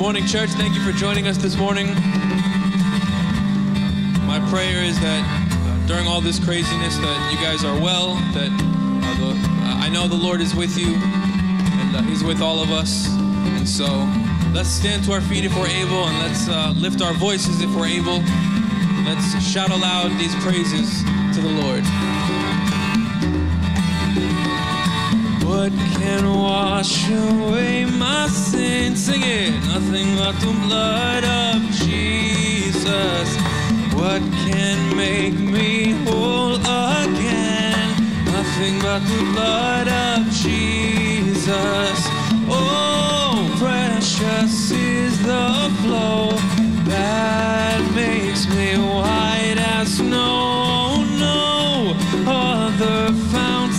morning, church. Thank you for joining us this morning. My prayer is that uh, during all this craziness, that you guys are well. That uh, the, uh, I know the Lord is with you, and uh, He's with all of us. And so, let's stand to our feet if we're able, and let's uh, lift our voices if we're able. Let's shout aloud these praises to the Lord. What can wash away my sins? Sing it. Nothing but the blood of Jesus. What can make me whole again? Nothing but the blood of Jesus. Oh, precious is the flow that makes me white as snow. No other fount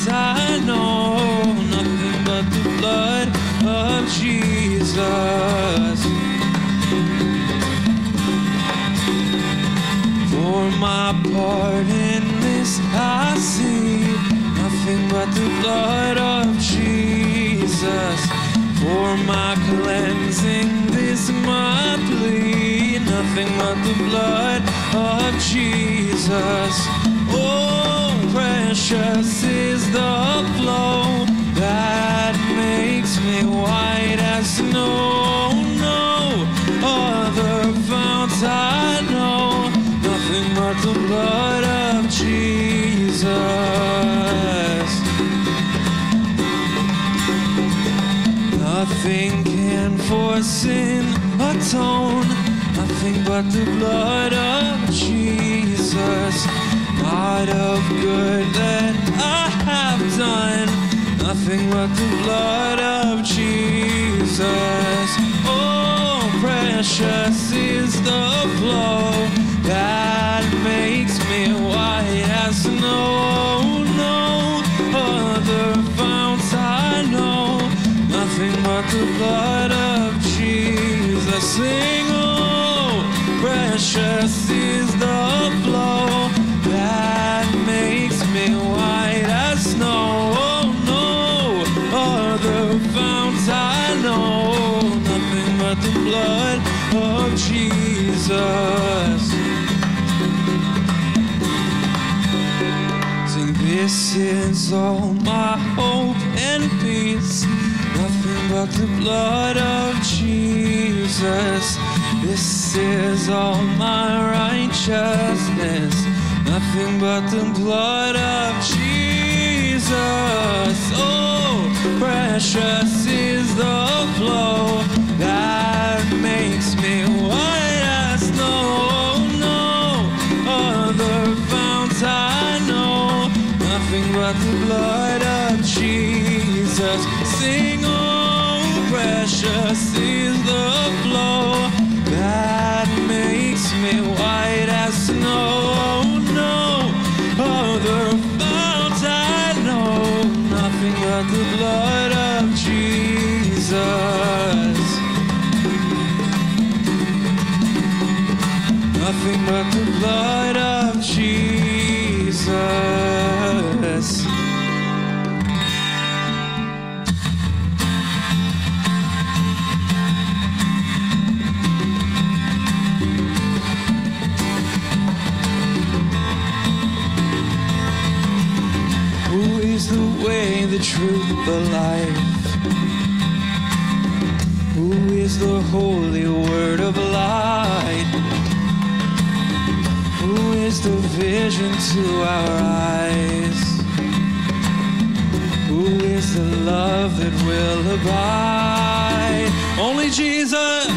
Jesus. For my part in this I see nothing but the blood of Jesus. For my cleansing this my plea, nothing but the blood of Jesus. Oh, precious is the flow white as snow. No other fount I know, nothing but the blood of Jesus. Nothing can for sin atone, nothing but the blood of Jesus. Not of good that I have done, nothing but the blood of Jesus. Oh, precious is the flow that makes me white as snow. No other I know, nothing but the blood of Jesus. Sing, oh, precious but the blood of Jesus. Sing, this is all my hope and peace. Nothing but the blood of Jesus. This is all my righteousness. Nothing but the blood of Jesus. Oh, precious is the flow makes me white as snow. No other fount I know, nothing but the blood of Jesus. Sing, oh, precious is the flow that makes me white as snow. The life? Who is the holy word of light? Who is the vision to our eyes? Who is the love that will abide? Only Jesus,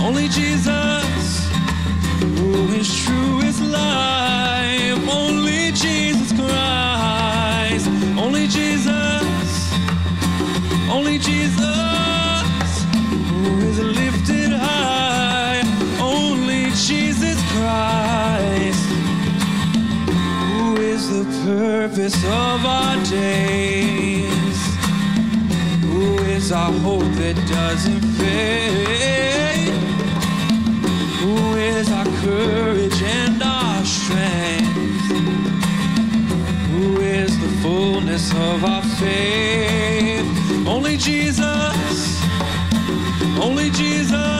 only Jesus, who is true is life. Only Jesus Christ, Jesus, only Jesus, who is lifted high. Only Jesus Christ, who is the purpose of our days. Who is our hope that doesn't fade? Who is our courage of our faith. Only Jesus, only Jesus.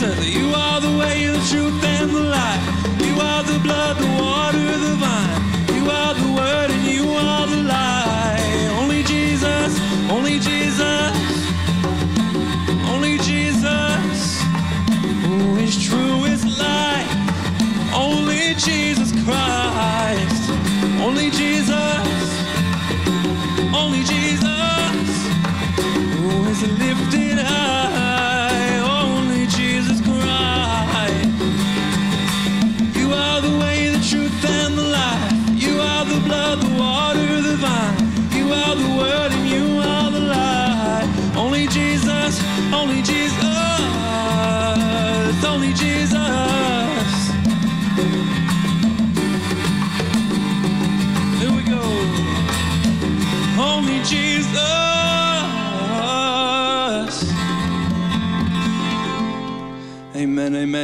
that you?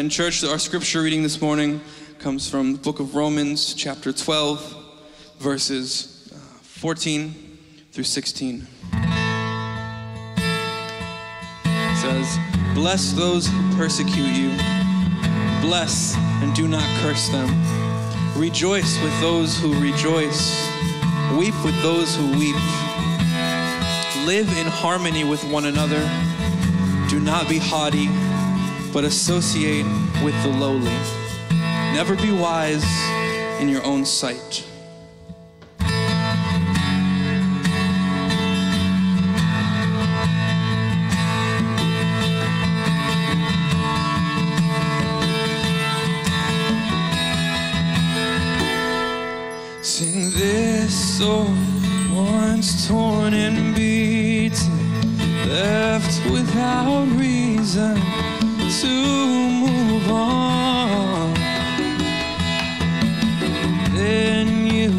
Amen. Church, our scripture reading this morning comes from the book of Romans, chapter 12, verses uh, 14 through 16. It says, Bless those who persecute you, bless and do not curse them. Rejoice with those who rejoice, weep with those who weep. Live in harmony with one another. Do not be haughty but associate with the lowly. Never be wise in your own sight. Sing this song once torn and beaten, left without reason to move on. Then you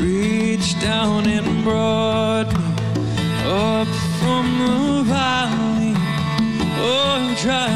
reached down and brought me up from the valley of dry.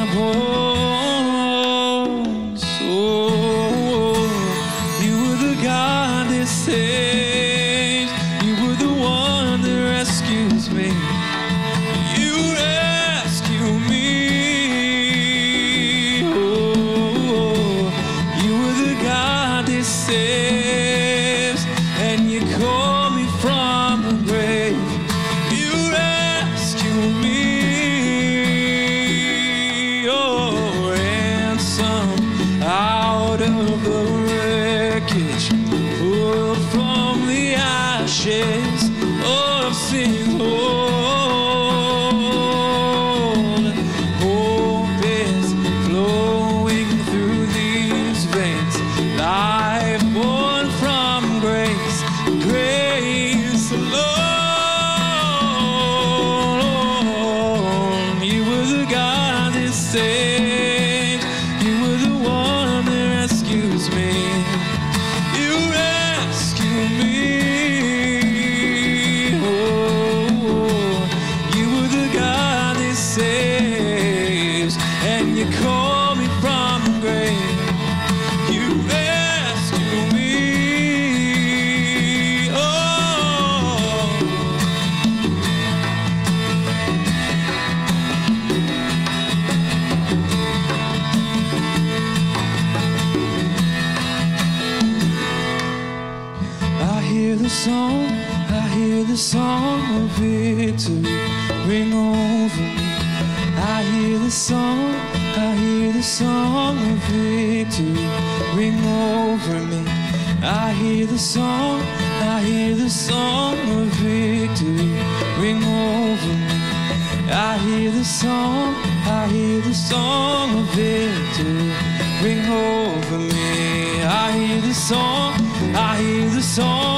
song of victory ring over me. I hear the song, I hear the song.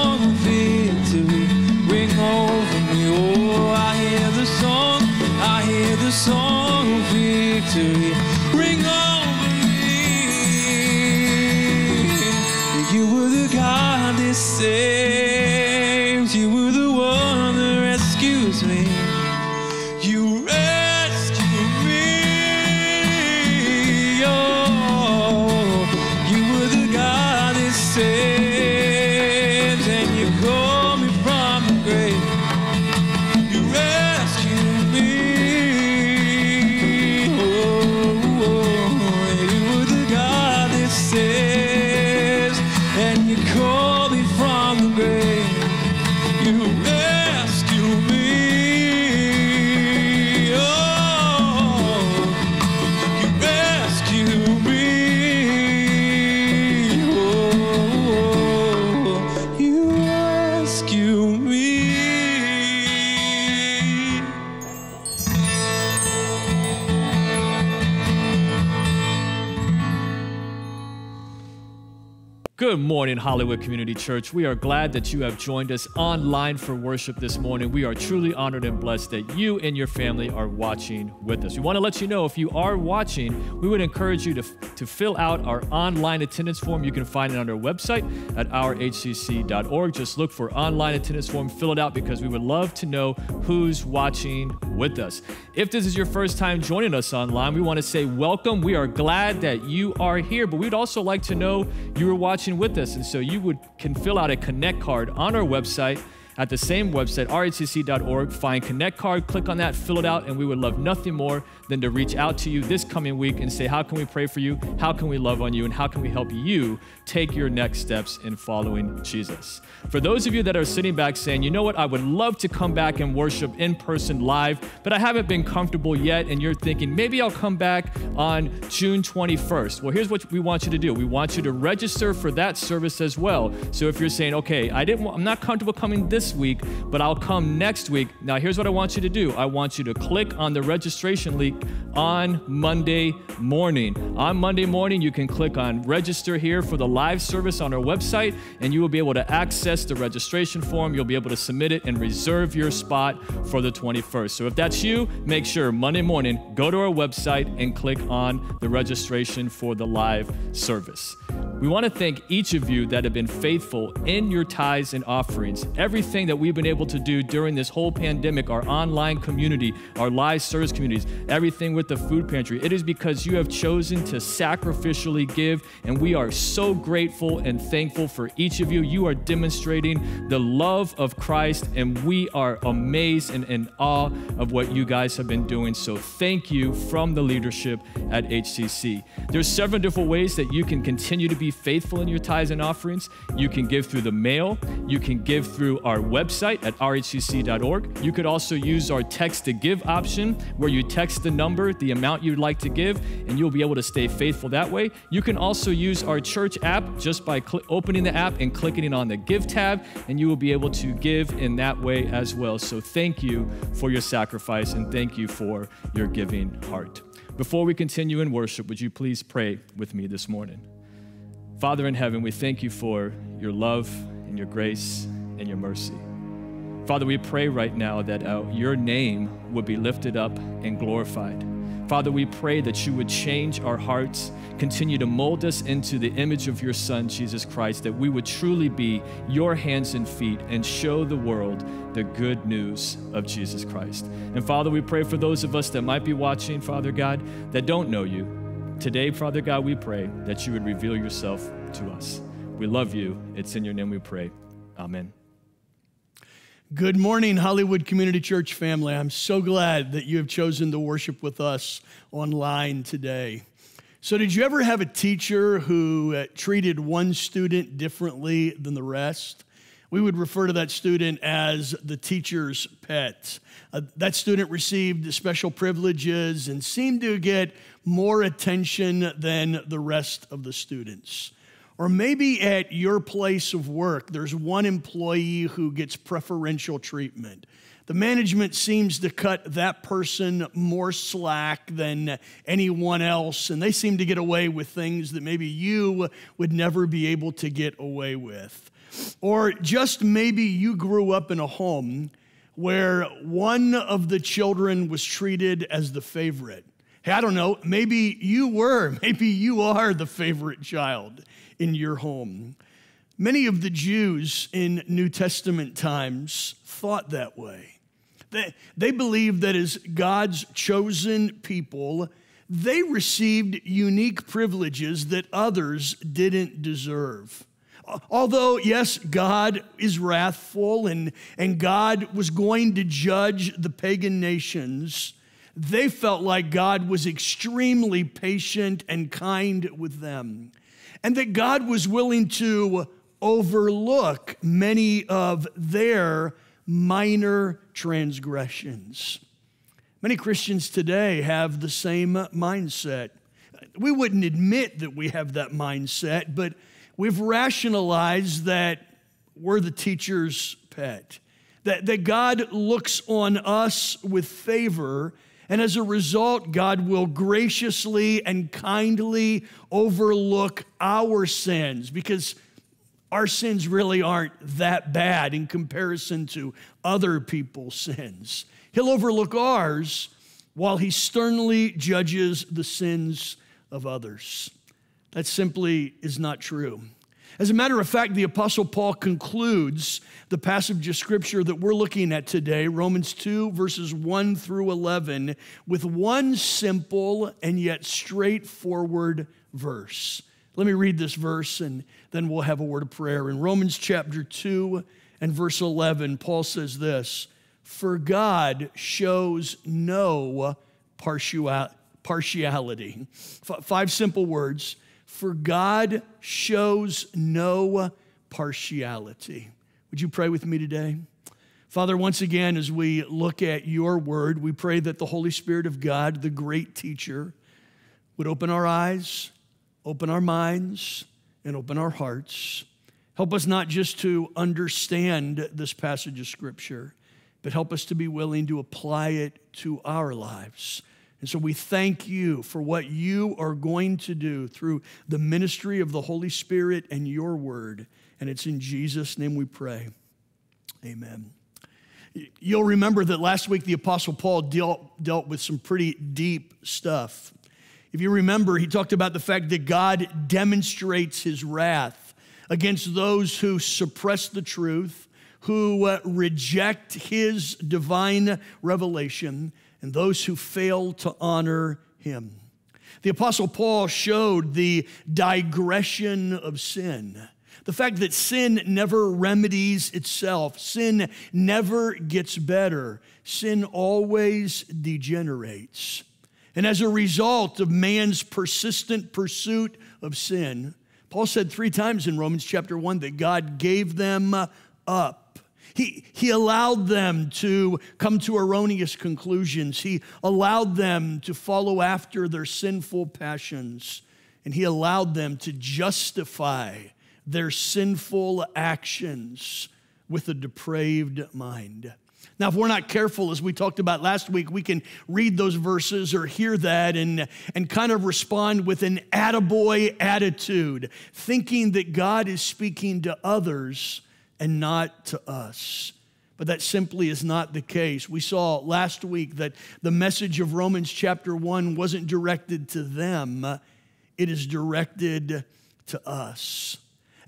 Good morning, Hollywood Community Church. We are glad that you have joined us online for worship this morning. We are truly honored and blessed that you and your family are watching with us. We want to let you know if you are watching, we would encourage you to, to fill out our online attendance form. You can find it on our website at ourhcc.org. Just look for online attendance form, fill it out because we would love to know who's watching with us. If this is your first time joining us online, we want to say welcome. We are glad that you are here, but we'd also like to know you are watching with us. And so you would can fill out a connect card on our website at the same website, ourhcc.org. Find Connect Card, click on that, fill it out, and we would love nothing more than to reach out to you this coming week and say, How can we pray for you? How can we love on you? And how can we help you take your next steps in following Jesus? For those of you that are sitting back saying, You know what? I would love to come back and worship in person live, but I haven't been comfortable yet, and you're thinking, Maybe I'll come back on June 21st. Well, here's what we want you to do we want you to register for that service as well. So if you're saying, Okay, I didn't, I'm not comfortable coming this week, but I'll come next week. Now, here's what I want you to do I want you to click on the registration link on Monday morning. On Monday morning, you can click on register here for the live service on our website, and you will be able to access the registration form. You'll be able to submit it and reserve your spot for the 21st. So if that's you, make sure Monday morning, go to our website and click on the registration for the live service. We want to thank each of you that have been faithful in your tithes and offerings. Everything that we've been able to do during this whole pandemic, our online community, our live service communities, everything with the food pantry, it is because you have chosen to sacrificially give. And we are so grateful and thankful for each of you. You are demonstrating the love of Christ, and we are amazed and in awe of what you guys have been doing. So thank you from the leadership at HCC. There's several different ways that you can continue to be faithful in your tithes and offerings. You can give through the mail. You can give through our website at ourhcc.org. You could also use our text to give option where you text the number, the amount you'd like to give, and you'll be able to stay faithful that way. You can also use our church app just by opening the app and clicking on the give tab, and you will be able to give in that way as well. So thank you for your sacrifice and thank you for your giving heart. Before we continue in worship, would you please pray with me this morning? Father in heaven, we thank you for your love and your grace and your mercy. Father, we pray right now that uh, your name would be lifted up and glorified. Father, we pray that you would change our hearts, continue to mold us into the image of your Son, Jesus Christ, that we would truly be your hands and feet and show the world the good news of Jesus Christ. And Father, we pray for those of us that might be watching, Father God, that don't know you. Today, Father God, we pray that you would reveal yourself to us. We love you. It's in your name we pray. Amen. Good morning, Hollywood Community Church family. I'm so glad that you have chosen to worship with us online today. So, did you ever have a teacher who uh, treated one student differently than the rest? We would refer to that student as the teacher's pet. Uh, that student received special privileges and seemed to get more attention than the rest of the students. Or maybe at your place of work, there's one employee who gets preferential treatment. The management seems to cut that person more slack than anyone else, and they seem to get away with things that maybe you would never be able to get away with. Or just maybe you grew up in a home where one of the children was treated as the favorite. Hey, I don't know, maybe you were, maybe you are the favorite child in your home. Many of the Jews in New Testament times thought that way. They, they believed that as God's chosen people, they received unique privileges that others didn't deserve. Although, yes, God is wrathful and, and God was going to judge the pagan nations, they felt like God was extremely patient and kind with them, and that God was willing to overlook many of their minor transgressions. Many Christians today have the same mindset. We wouldn't admit that we have that mindset, but we've rationalized that we're the teacher's pet, that, that God looks on us with favor, and as a result, God will graciously and kindly overlook our sins because our sins really aren't that bad in comparison to other people's sins. He'll overlook ours while he sternly judges the sins of others. That simply is not true. As a matter of fact, the Apostle Paul concludes the passage of Scripture that we're looking at today, Romans 2, verses 1 through 11, with one simple and yet straightforward verse. Let me read this verse and then we'll have a word of prayer. In Romans chapter 2 and verse 11, Paul says this For God shows no partiality. Five simple words. For God shows no partiality. Would you pray with me today? Father, once again, as we look at your word, we pray that the Holy Spirit of God, the great teacher, would open our eyes open our minds and open our hearts. Help us not just to understand this passage of Scripture, but help us to be willing to apply it to our lives. And so we thank you for what you are going to do through the ministry of the Holy Spirit and your word. And it's in Jesus' name we pray. Amen. You'll remember that last week the Apostle Paul dealt, dealt with some pretty deep stuff. If you remember, he talked about the fact that God demonstrates his wrath against those who suppress the truth, who uh, reject his divine revelation, and those who fail to honor him. The Apostle Paul showed the digression of sin. The fact that sin never remedies itself, sin never gets better, sin always degenerates. And as a result of man's persistent pursuit of sin, Paul said three times in Romans chapter 1 that God gave them up. He, he allowed them to come to erroneous conclusions. He allowed them to follow after their sinful passions. And he allowed them to justify their sinful actions with a depraved mind. Now, if we're not careful, as we talked about last week, we can read those verses or hear that and, and kind of respond with an attaboy attitude, thinking that God is speaking to others and not to us. But that simply is not the case. We saw last week that the message of Romans chapter 1 wasn't directed to them, it is directed to us.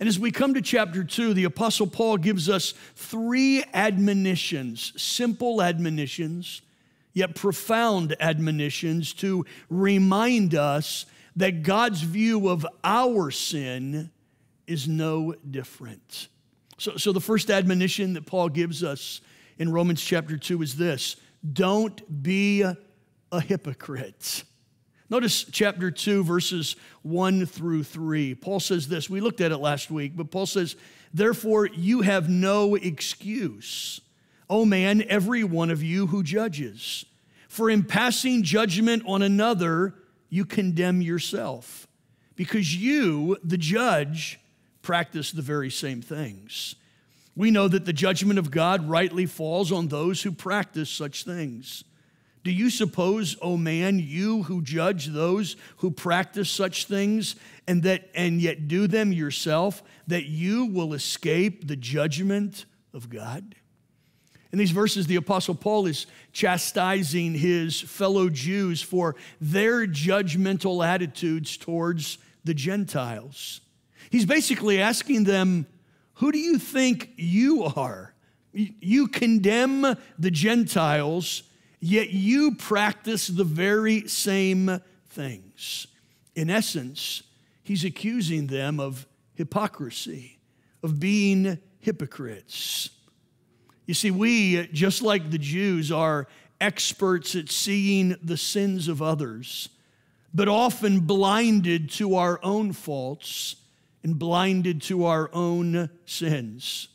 And as we come to chapter two, the Apostle Paul gives us three admonitions, simple admonitions, yet profound admonitions to remind us that God's view of our sin is no different. So, so the first admonition that Paul gives us in Romans chapter 2 is this don't be a hypocrite. Notice chapter 2, verses 1 through 3. Paul says this. We looked at it last week, but Paul says, Therefore, you have no excuse, O man, every one of you who judges. For in passing judgment on another, you condemn yourself, because you, the judge, practice the very same things. We know that the judgment of God rightly falls on those who practice such things. Do you suppose, O oh man, you who judge those who practice such things and that and yet do them yourself, that you will escape the judgment of God? In these verses, the Apostle Paul is chastising his fellow Jews for their judgmental attitudes towards the Gentiles. He's basically asking them, Who do you think you are? You condemn the Gentiles, yet you practice the very same things. In essence, he's accusing them of hypocrisy, of being hypocrites. You see, we, just like the Jews, are experts at seeing the sins of others, but often blinded to our own faults and blinded to our own sins.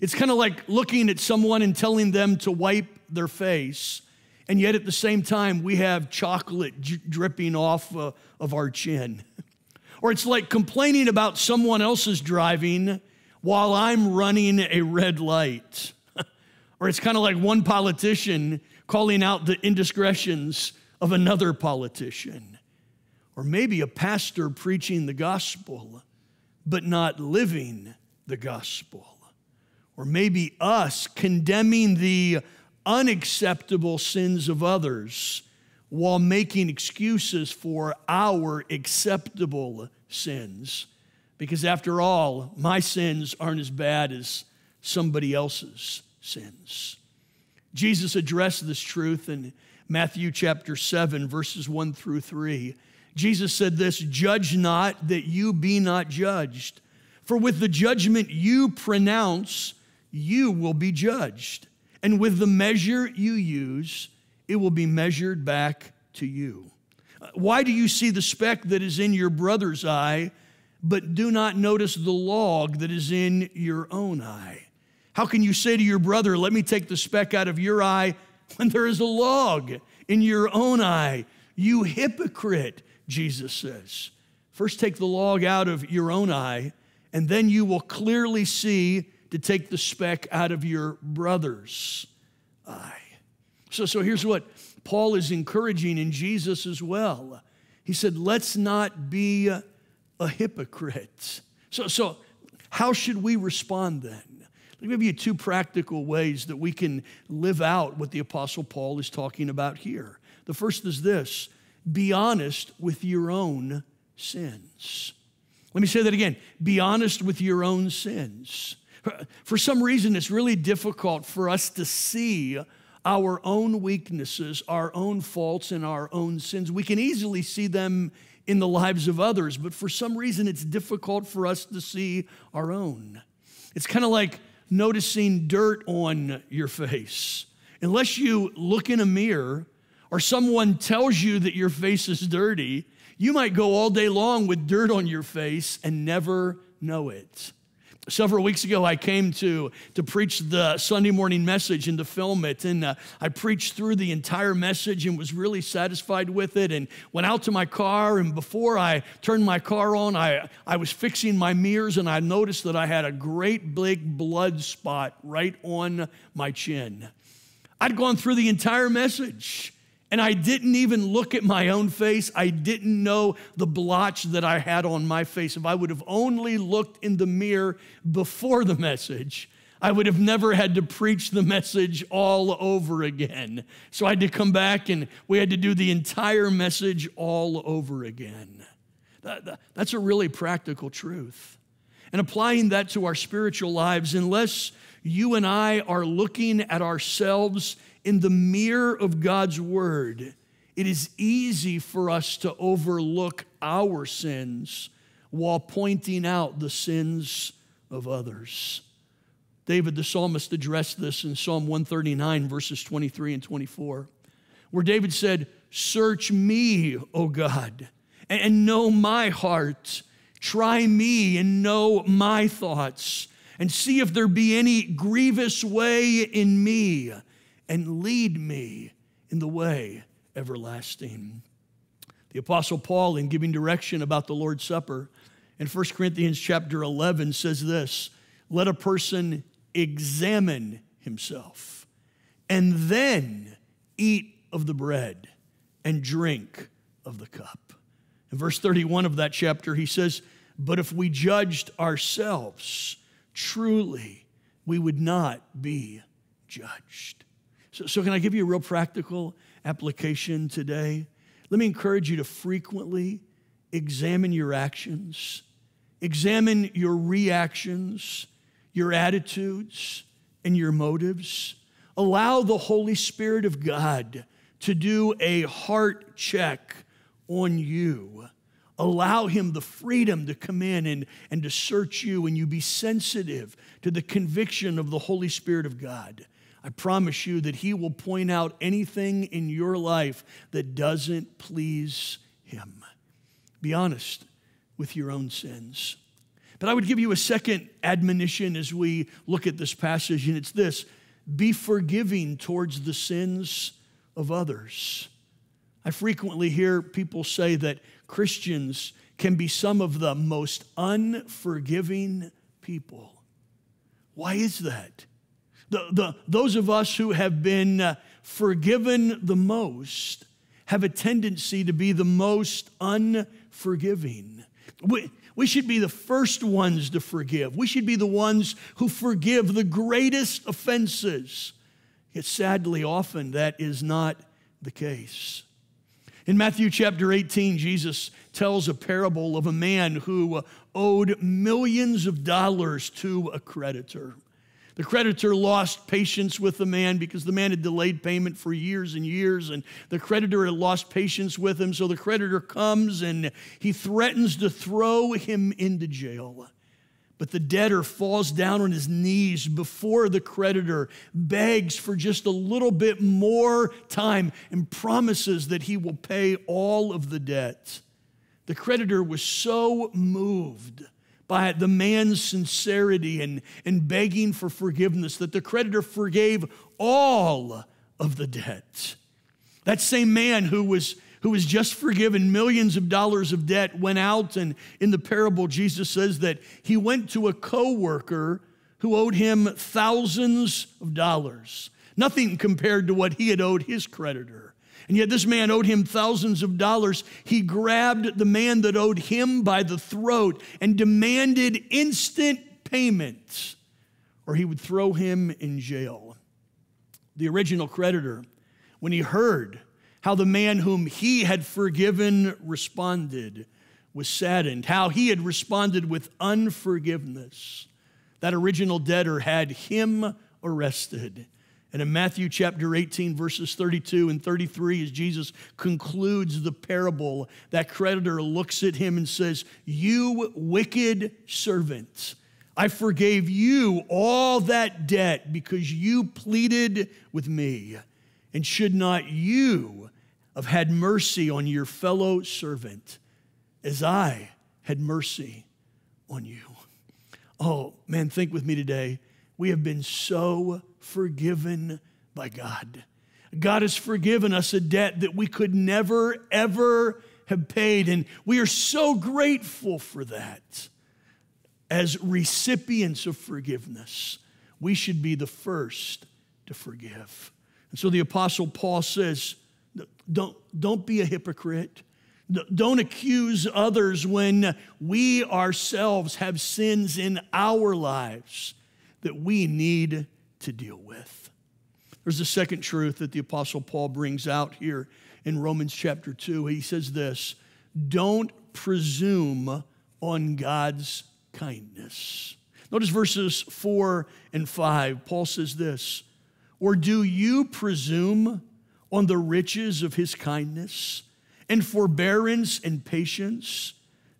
It's kind of like looking at someone and telling them to wipe their face, and yet at the same time, we have chocolate dripping off uh, of our chin. or it's like complaining about someone else's driving while I'm running a red light. Or it's kind of like one politician calling out the indiscretions of another politician. Or maybe a pastor preaching the gospel, but not living the gospel. Or maybe us condemning the unacceptable sins of others while making excuses for our acceptable sins. Because after all, my sins aren't as bad as somebody else's sins. Jesus addressed this truth in Matthew chapter 7, verses 1 through 3. Jesus said this Judge not that you be not judged, for with the judgment you pronounce, you will be judged. And with the measure you use, it will be measured back to you. Uh, why do you see the speck that is in your brother's eye, but do not notice the log that is in your own eye? How can you say to your brother, Let me take the speck out of your eye, when there is a log in your own eye? You hypocrite, Jesus says. First, take the log out of your own eye, and then you will clearly see to take the speck out of your brother's eye. So, so here's what Paul is encouraging in Jesus as well. He said, Let's not be a, a hypocrite. So, so, how should we respond then? Let me give you two practical ways that we can live out what the Apostle Paul is talking about here. The first is this be honest with your own sins. Let me say that again be honest with your own sins. For some reason, it's really difficult for us to see our own weaknesses, our own faults, and our own sins. We can easily see them in the lives of others, but for some reason, it's difficult for us to see our own. It's kind of like noticing dirt on your face. Unless you look in a mirror or someone tells you that your face is dirty, you might go all day long with dirt on your face and never know it. Several weeks ago, I came to, to preach the Sunday morning message and to film it. And uh, I preached through the entire message and was really satisfied with it. And went out to my car. And before I turned my car on, I, I was fixing my mirrors and I noticed that I had a great big blood spot right on my chin. I'd gone through the entire message and I didn't even look at my own face. I didn't know the blotch that I had on my face. If I would have only looked in the mirror before the message, I would have never had to preach the message all over again. So I had to come back and we had to do the entire message all over again. That, that, that's a really practical truth. And applying that to our spiritual lives, unless you and I are looking at ourselves in the mirror of God's word, it is easy for us to overlook our sins while pointing out the sins of others. David the psalmist addressed this in Psalm 139, verses 23 and 24, where David said, Search me, O God, and know my heart. Try me and know my thoughts, and see if there be any grievous way in me and lead me in the way everlasting. The apostle Paul in giving direction about the Lord's Supper in 1 Corinthians chapter 11 says this, let a person examine himself and then eat of the bread and drink of the cup. In verse 31 of that chapter, he says, But if we judged ourselves, truly we would not be judged. So, so, can I give you a real practical application today? Let me encourage you to frequently examine your actions, examine your reactions, your attitudes, and your motives. Allow the Holy Spirit of God to do a heart check on you. Allow Him the freedom to come in and, and to search you, and you be sensitive to the conviction of the Holy Spirit of God. I promise you that He will point out anything in your life that doesn't please Him. Be honest with your own sins. But I would give you a second admonition as we look at this passage, and it's this be forgiving towards the sins of others. I frequently hear people say that Christians can be some of the most unforgiving people. Why is that? The, the, those of us who have been uh, forgiven the most have a tendency to be the most unforgiving. We, we should be the first ones to forgive. We should be the ones who forgive the greatest offenses. Yet sadly, often that is not the case. In Matthew chapter 18, Jesus tells a parable of a man who owed millions of dollars to a creditor. The creditor lost patience with the man because the man had delayed payment for years and years, and the creditor had lost patience with him. So the creditor comes and he threatens to throw him into jail. But the debtor falls down on his knees before the creditor, begs for just a little bit more time, and promises that he will pay all of the debt. The creditor was so moved by the man's sincerity and, and begging for forgiveness that the creditor forgave all of the debt. That same man who was, who was just forgiven millions of dollars of debt went out, and in the parable, Jesus says that he went to a coworker who owed him thousands of dollars. Nothing compared to what he had owed his creditor. And yet, this man owed him thousands of dollars. He grabbed the man that owed him by the throat and demanded instant payment, or he would throw him in jail. The original creditor, when he heard how the man whom he had forgiven responded, was saddened, how he had responded with unforgiveness. That original debtor had him arrested and in Matthew chapter 18, verses 32 and 33, as Jesus concludes the parable, that creditor looks at him and says, You wicked servant, I forgave you all that debt because you pleaded with me. And should not you have had mercy on your fellow servant as I had mercy on you? Oh, man, think with me today. We have been so forgiven by God. God has forgiven us a debt that we could never, ever have paid. And we are so grateful for that. As recipients of forgiveness, we should be the first to forgive. And so the Apostle Paul says, don't, don't be a hypocrite. Don't accuse others when we ourselves have sins in our lives that we need to deal with. There's a second truth that the Apostle Paul brings out here in Romans chapter 2. He says this Don't presume on God's kindness. Notice verses 4 and 5. Paul says this Or do you presume on the riches of his kindness and forbearance and patience?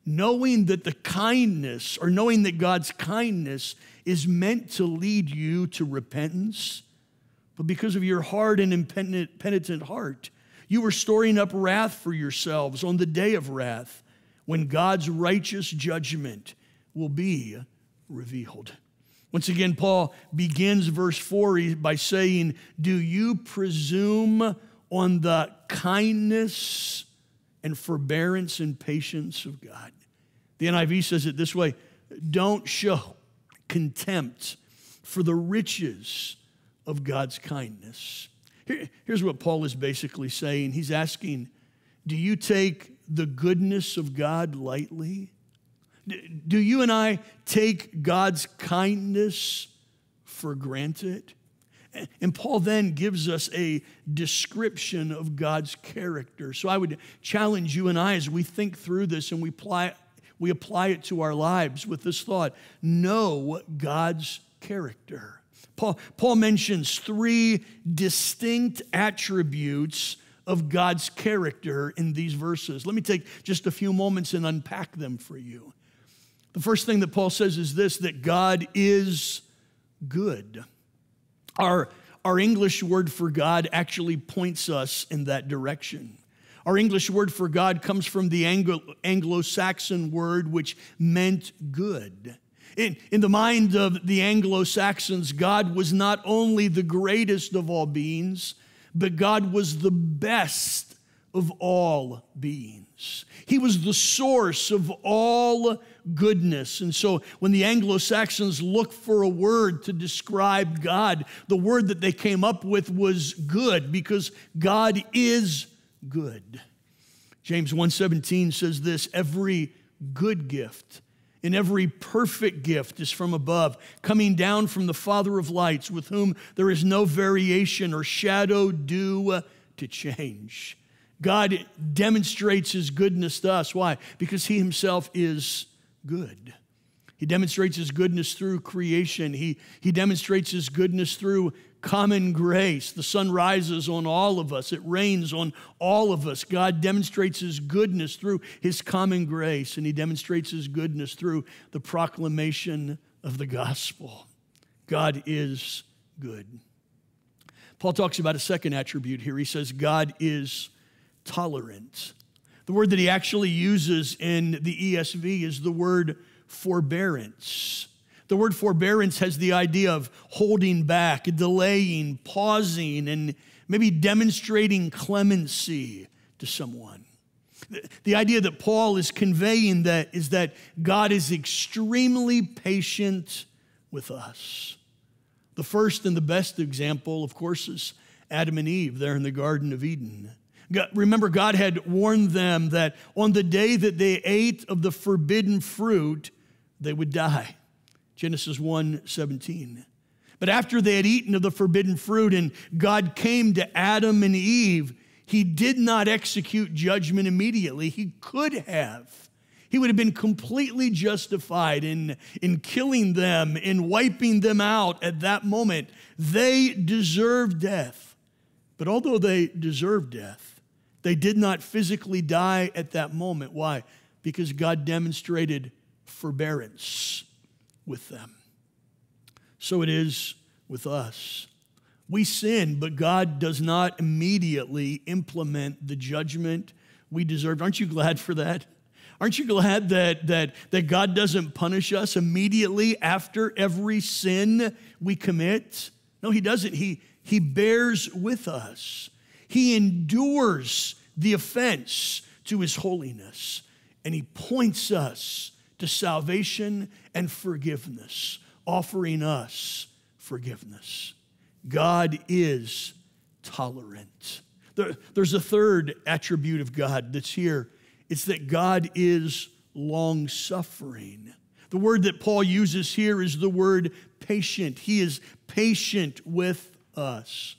knowing that the kindness or knowing that God's kindness is meant to lead you to repentance, but because of your hard and impenitent penitent heart, you are storing up wrath for yourselves on the day of wrath when God's righteous judgment will be revealed. Once again, Paul begins verse 4 by saying, Do you presume on the kindness and forbearance and patience of God. The NIV says it this way don't show contempt for the riches of God's kindness. Here, here's what Paul is basically saying He's asking, Do you take the goodness of God lightly? Do you and I take God's kindness for granted? And Paul then gives us a description of God's character. So I would challenge you and I as we think through this and we apply, we apply it to our lives with this thought know God's character. Paul, Paul mentions three distinct attributes of God's character in these verses. Let me take just a few moments and unpack them for you. The first thing that Paul says is this that God is good. Our, our English word for God actually points us in that direction. Our English word for God comes from the Anglo Saxon word which meant good. In, in the mind of the Anglo Saxons, God was not only the greatest of all beings, but God was the best of all beings. He was the source of all goodness. And so when the Anglo Saxons looked for a word to describe God, the word that they came up with was good because God is good. James 1:17 says this, every good gift and every perfect gift is from above, coming down from the Father of lights, with whom there is no variation or shadow due to change. God demonstrates his goodness to us. Why? Because he himself is good. He demonstrates his goodness through creation. He, he demonstrates his goodness through common grace. The sun rises on all of us, it rains on all of us. God demonstrates his goodness through his common grace, and he demonstrates his goodness through the proclamation of the gospel. God is good. Paul talks about a second attribute here. He says, God is tolerant. The word that he actually uses in the ESV is the word forbearance. The word forbearance has the idea of holding back, delaying, pausing, and maybe demonstrating clemency to someone. The idea that Paul is conveying that is that God is extremely patient with us. The first and the best example, of course, is Adam and Eve there in the Garden of Eden. God, remember, God had warned them that on the day that they ate of the forbidden fruit, they would die. Genesis 1 17. But after they had eaten of the forbidden fruit and God came to Adam and Eve, he did not execute judgment immediately. He could have. He would have been completely justified in, in killing them, in wiping them out at that moment. They deserved death. But although they deserved death, they did not physically die at that moment. Why? Because God demonstrated forbearance with them. So it is with us. We sin, but God does not immediately implement the judgment we deserve. Aren't you glad for that? Aren't you glad that, that, that God doesn't punish us immediately after every sin we commit? No, He doesn't. He, he bears with us, He endures the offense to His holiness, and He points us to salvation and forgiveness, offering us forgiveness. God is tolerant. There, there's a third attribute of God that's here it's that God is long suffering. The word that Paul uses here is the word patient. He is patient with us.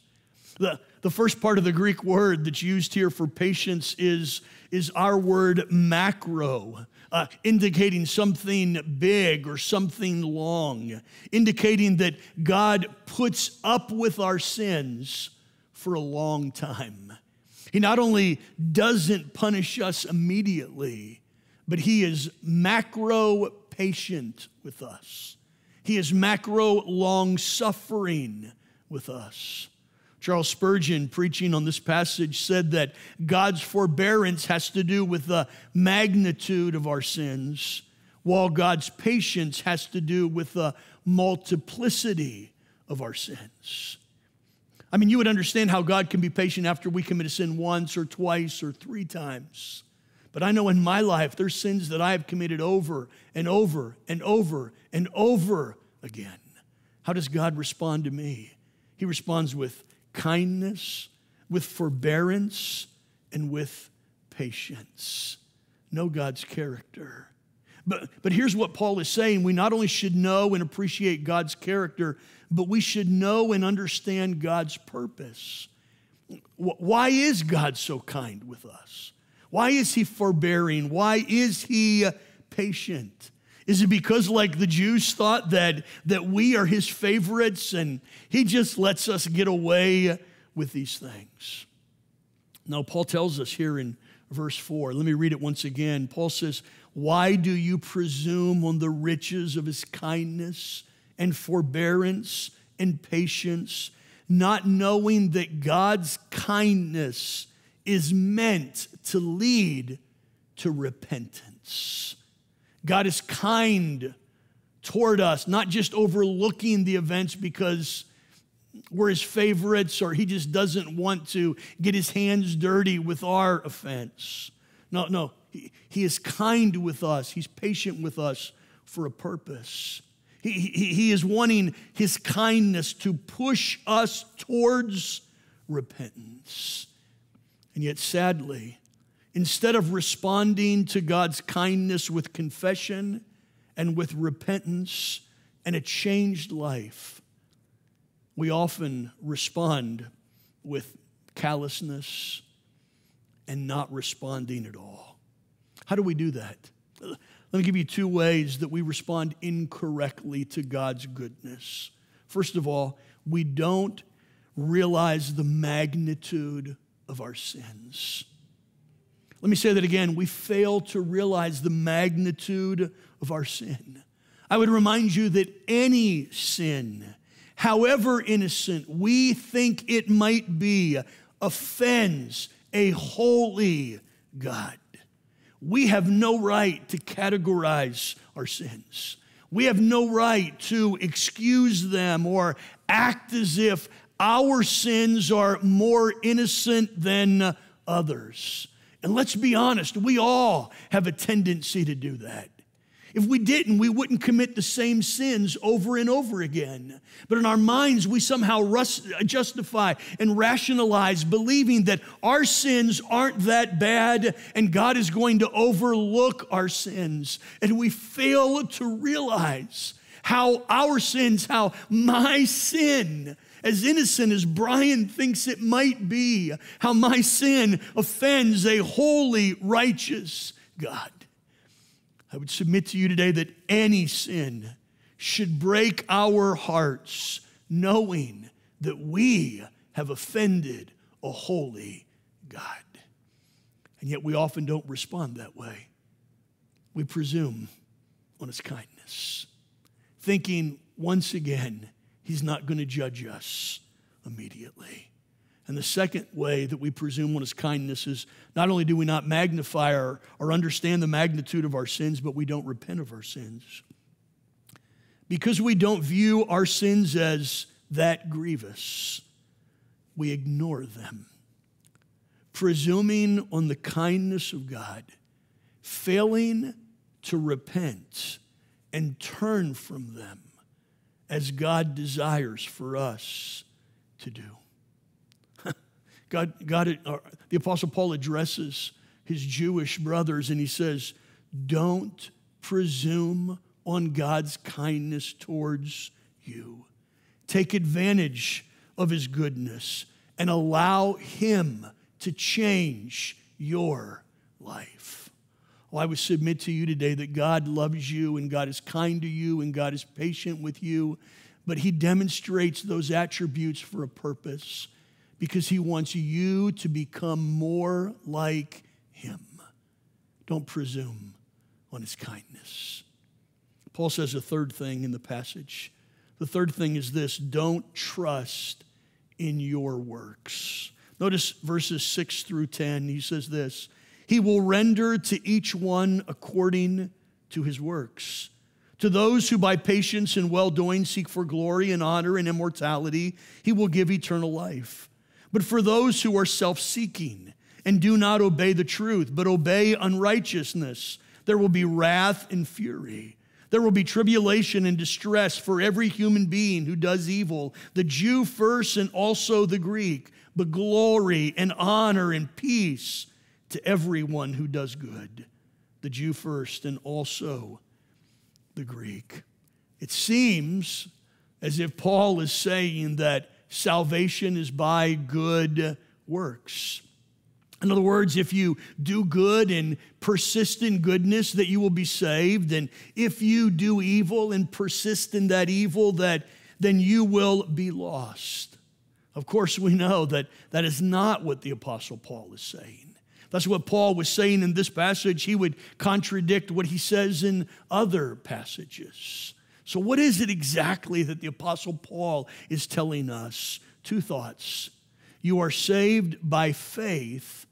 The, the first part of the Greek word that's used here for patience is, is our word makro uh, indicating something big or something long, indicating that God puts up with our sins for a long time. He not only doesn't punish us immediately, but He is macro patient with us. He is macro long suffering with us. Charles Spurgeon, preaching on this passage, said that God's forbearance has to do with the magnitude of our sins, while God's patience has to do with the multiplicity of our sins. I mean, you would understand how God can be patient after we commit a sin once or twice or three times. But I know in my life, there's sins that I have committed over and over and over and over again. How does God respond to me? He responds with kindness, with forbearance, and with patience. Know God's character. But, but here's what Paul is saying we not only should know and appreciate God's character, but we should know and understand God's purpose. Why is God so kind with us? Why is he forbearing? Why is he uh, patient? Is it because, like the Jews thought, that, that we are his favorites and he just lets us get away with these things? Now, Paul tells us here in verse 4. Let me read it once again. Paul says, Why do you presume on the riches of his kindness and forbearance and patience, not knowing that God's kindness is meant to lead to repentance? God is kind toward us, not just overlooking the events because we're his favorites or he just doesn't want to get his hands dirty with our offense. No, no. He, he is kind with us, he's patient with us for a purpose. He, he, he is wanting his kindness to push us towards repentance. And yet, sadly, instead of responding to God's kindness with confession and with repentance and a changed life, we often respond with callousness and not responding at all. How do we do that? Let me give you two ways that we respond incorrectly to God's goodness. First of all, we don't realize the magnitude of our sins. Let me say that again. We fail to realize the magnitude of our sin. I would remind you that any sin however innocent we think it might be, offends a holy God. We have no right to categorize our sins. We have no right to excuse them or act as if our sins are more innocent than others. And let's be honest, we all have a tendency to do that. If we didn't, we wouldn't commit the same sins over and over again. But in our minds, we somehow justify and rationalize believing that our sins aren't that bad and God is going to overlook our sins. And we fail to realize how our sins, how my sin, as innocent as Brian thinks it might be, how my sin offends a holy, righteous God. I would submit to you today that any sin should break our hearts knowing that we have offended a holy God. And yet we often don't respond that way. We presume on his kindness, thinking once again, he's not going to judge us immediately. And the second way that we presume on his kindness is not only do we not magnify or, or understand the magnitude of our sins, but we don't repent of our sins. Because we don't view our sins as that grievous, we ignore them. Presuming on the kindness of God, failing to repent and turn from them as God desires for us to do. God, God uh, the Apostle Paul addresses his Jewish brothers and he says, Don't presume on God's kindness towards you. Take advantage of his goodness and allow him to change your life. I would submit to you today that God loves you and God is kind to you and God is patient with you, but he demonstrates those attributes for a purpose because he wants you to become more like him. Don't presume on his kindness. Paul says a third thing in the passage. The third thing is this don't trust in your works. Notice verses 6 through 10. He says this He will render to each one according to his works. To those who by patience and well doing seek for glory and honor and immortality, he will give eternal life. But for those who are self seeking and do not obey the truth, but obey unrighteousness, there will be wrath and fury. There will be tribulation and distress for every human being who does evil, the Jew first and also the Greek, but glory and honor and peace to everyone who does good, the Jew first and also the Greek. It seems as if Paul is saying that salvation is by good works. In other words, if you do good and persist in goodness, that you will be saved. And if you do evil and persist in that evil, that then you will be lost. Of course, we know that that is not what the Apostle Paul is saying. That's what Paul was saying in this passage. He would contradict what he says in other passages. So, what is it exactly that the Apostle Paul is telling us? Two thoughts. You are saved by faith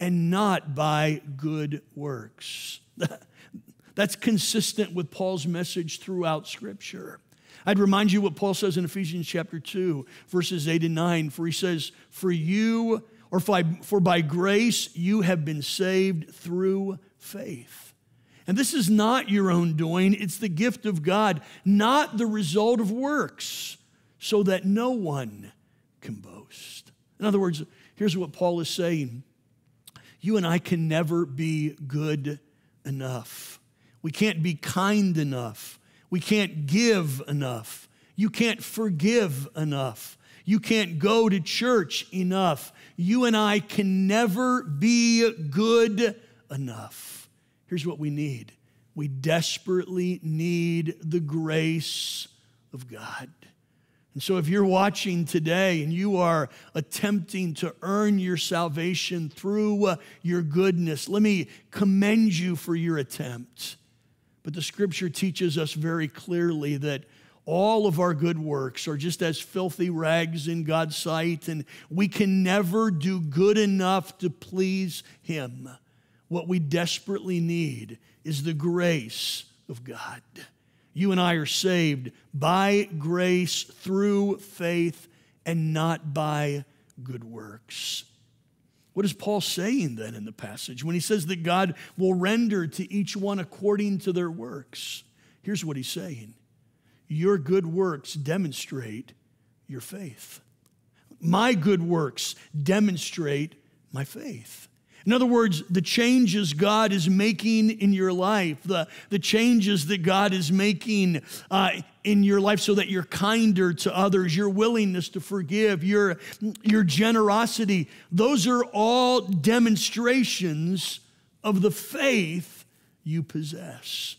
and not by good works. That's consistent with Paul's message throughout Scripture. I'd remind you what Paul says in Ephesians chapter 2, verses 8 and 9, for he says, For you, or for by grace you have been saved through faith. And this is not your own doing, it's the gift of God, not the result of works, so that no one can boast. In other words, here's what Paul is saying you and I can never be good enough. We can't be kind enough. We can't give enough. You can't forgive enough. You can't go to church enough. You and I can never be good enough. Here's what we need we desperately need the grace of God. And so, if you're watching today and you are attempting to earn your salvation through uh, your goodness, let me commend you for your attempt. But the scripture teaches us very clearly that all of our good works are just as filthy rags in God's sight, and we can never do good enough to please Him. What we desperately need is the grace of God. You and I are saved by grace through faith and not by good works. What is Paul saying then in the passage when he says that God will render to each one according to their works? Here's what he's saying Your good works demonstrate your faith. My good works demonstrate my faith. In other words, the changes God is making in your life, the, the changes that God is making uh, in your life so that you're kinder to others, your willingness to forgive, your, your generosity, those are all demonstrations of the faith you possess.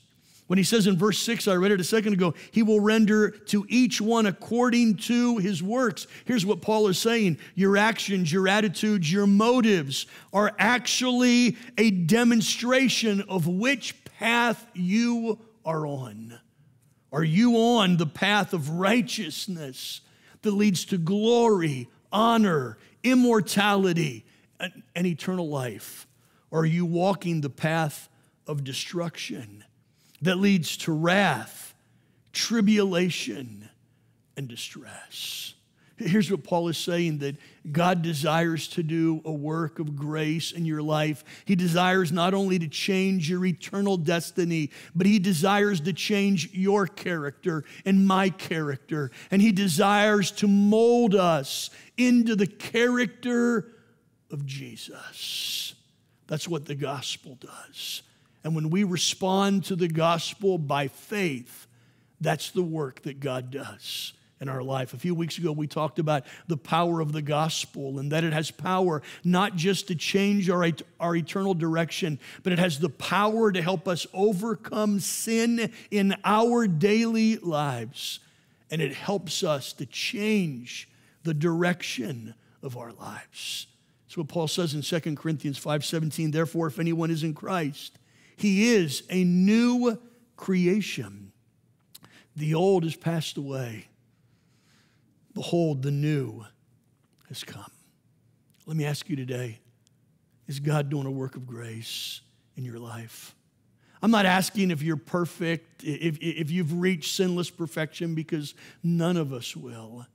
When he says in verse 6, I read it a second ago, he will render to each one according to his works. Here's what Paul is saying your actions, your attitudes, your motives are actually a demonstration of which path you are on. Are you on the path of righteousness that leads to glory, honor, immortality, and, eternal life? Or are you walking the path of destruction? That leads to wrath, tribulation, and distress. Here's what Paul is saying that God desires to do a work of grace in your life. He desires not only to change your eternal destiny, but He desires to change your character and my character. And He desires to mold us into the character of Jesus. That's what the gospel does. And when we respond to the gospel by faith, that's the work that God does in our life. A few weeks ago, we talked about the power of the gospel and that it has power not just to change our, our eternal direction, but it has the power to help us overcome sin in our daily lives. And it helps us to change the direction of our lives. That's what Paul says in 2 Corinthians 5:17. Therefore, if anyone is in Christ, he is a new creation. The old has passed away. Behold, the new has come. Let me ask you today is God doing a work of grace in your life? I'm not asking if you're perfect, if, if you've reached sinless perfection, because none of us will.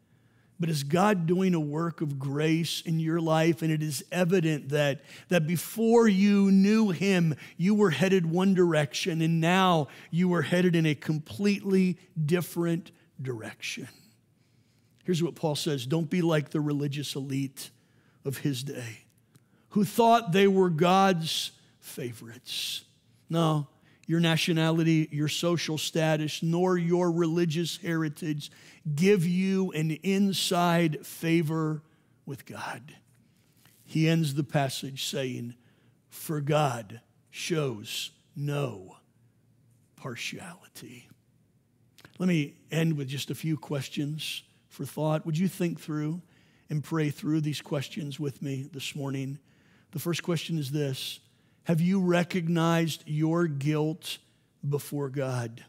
But is God doing a work of grace in your life? And it is evident that, that before you knew Him, you were headed one direction, and now you are headed in a completely different direction. Here's what Paul says Don't be like the religious elite of his day who thought they were God's favorites. No, your nationality, your social status, nor your religious heritage give you an inside favor with God. He ends the passage saying, For God shows no partiality. Let me end with just a few questions for thought. Would you think through and pray through these questions with me this morning? The first question is this Have you recognized your guilt before God?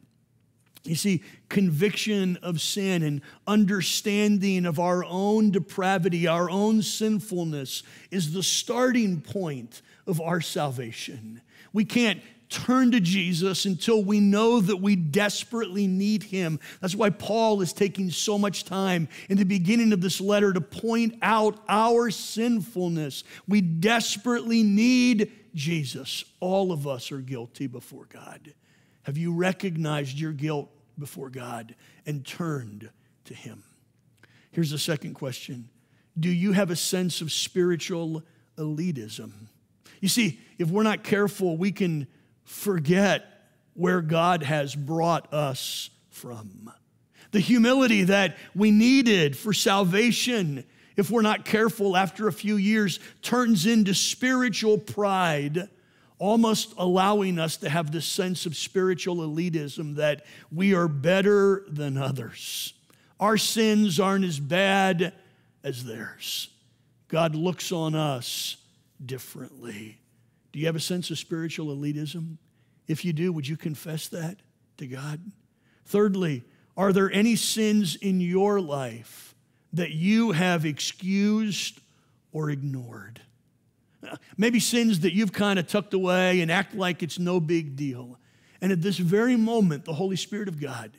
You see, conviction of sin and understanding of our own depravity, our own sinfulness, is the starting point of our salvation. We can't turn to Jesus until we know that we desperately need him. That's why Paul is taking so much time in the beginning of this letter to point out our sinfulness. We desperately need Jesus. All of us are guilty before God. Have you recognized your guilt before God and turned to him? Here's the second question Do you have a sense of spiritual elitism? You see, if we're not careful, we can forget where God has brought us from. The humility that we needed for salvation, if we're not careful after a few years, turns into spiritual pride, almost allowing us to have this sense of spiritual elitism that we are better than others. Our sins aren't as bad as theirs. God looks on us differently. Do you have a sense of spiritual elitism? If you do, would you confess that to God? Thirdly, are there any sins in your life that you have excused or ignored? Maybe sins that you've kind of tucked away and act like it's no big deal. And at this very moment, the Holy Spirit of God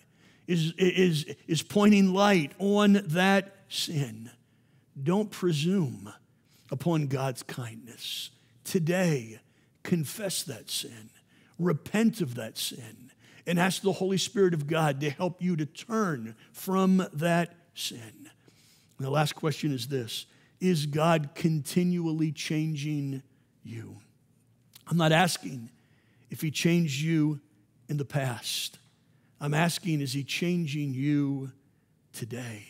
is, is, is pointing light on that sin. Don't presume upon God's kindness. Today, confess that sin, repent of that sin, and ask the Holy Spirit of God to help you to turn from that sin. And the last question is this Is God continually changing you? I'm not asking if He changed you in the past. I'm asking, is He changing you today?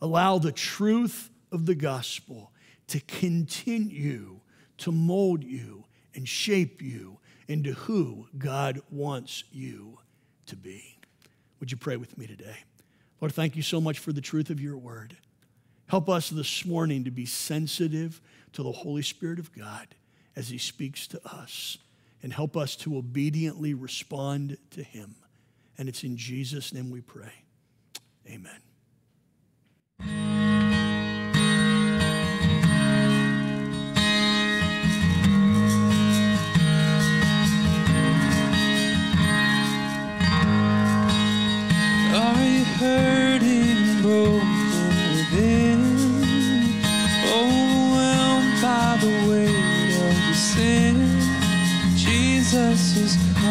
Allow the truth of the gospel to continue to mold you and shape you into who God wants you to be. Would you pray with me today? Lord, thank you so much for the truth of your word. Help us this morning to be sensitive to the Holy Spirit of God as he speaks to us, and help us to obediently respond to him. And it's in Jesus' name we pray. Amen.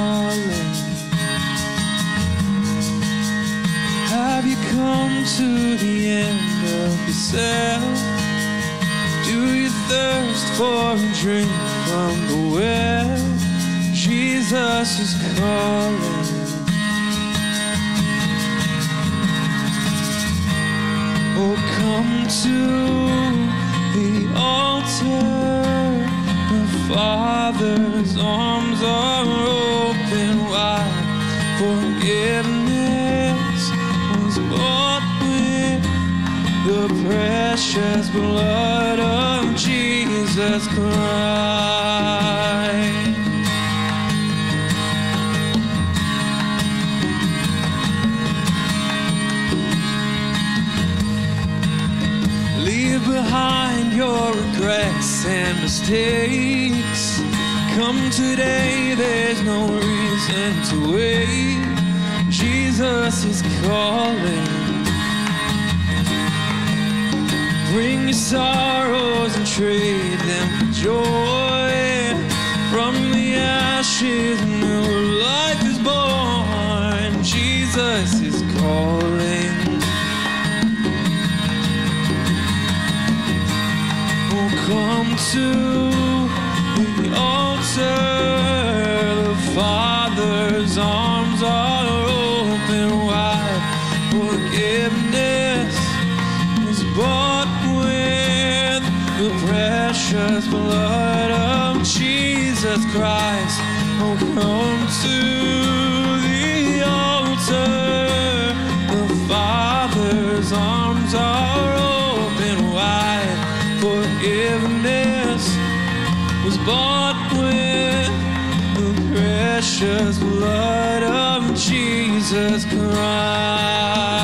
Is calling. Have you come to the end of yourself? Do you thirst for a drink from the well? Jesus is calling. Oh, come to the altar. The Father's arms are open wide. Forgiveness was bought with the precious blood of Jesus Christ. Leave behind your regrets and mistakes. Come today, there's no reason to wait. Jesus is calling. Bring your sorrows and trade them for joy. From the ashes, new life is born. Jesus is calling. Oh, come to the altar. The are open wide. Forgiveness is bought with the precious blood of Jesus Christ. Oh, come to the altar. The Father's arms are open wide. Forgiveness was the precious blood of Jesus Christ.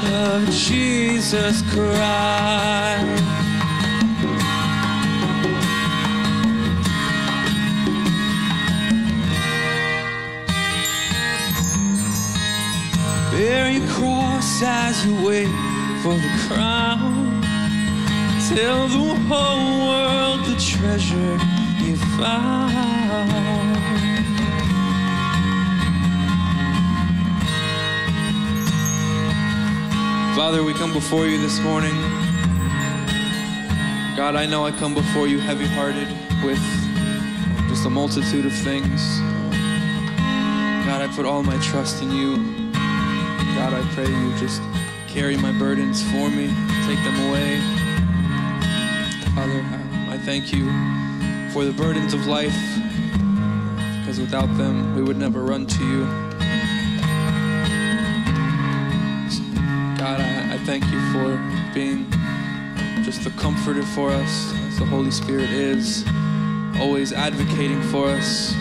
Blood of Jesus Christ. Bear your cross as you wait for the crown. Tell the whole world the treasure you found. Father, we come before you this morning. God, I know I come before you heavy hearted with just a multitude of things. God, I put all my trust in you. God, I pray you just carry my burdens for me, take them away. Father, I thank you for the burdens of life, because without them, we would never run to you. Thank you for being just the comforter for us, as the Holy Spirit is, always advocating for us.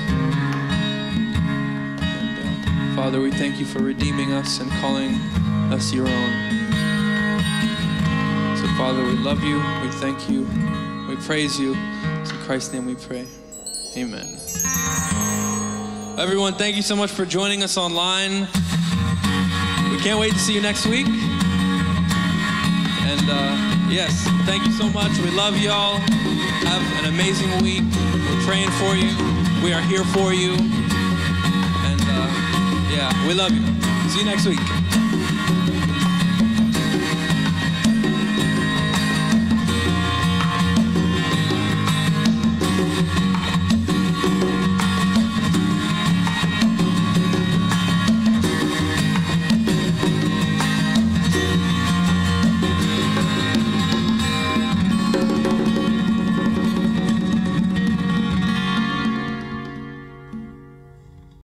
And, uh, Father, we thank you for redeeming us and calling us your own. So, Father, we love you, we thank you, we praise you. It's in Christ's name we pray. Amen. Everyone, thank you so much for joining us online. We can't wait to see you next week. And uh, yes, thank you so much. We love y'all. Have an amazing week. We're praying for you. We are here for you. And uh, yeah, we love you. See you next week.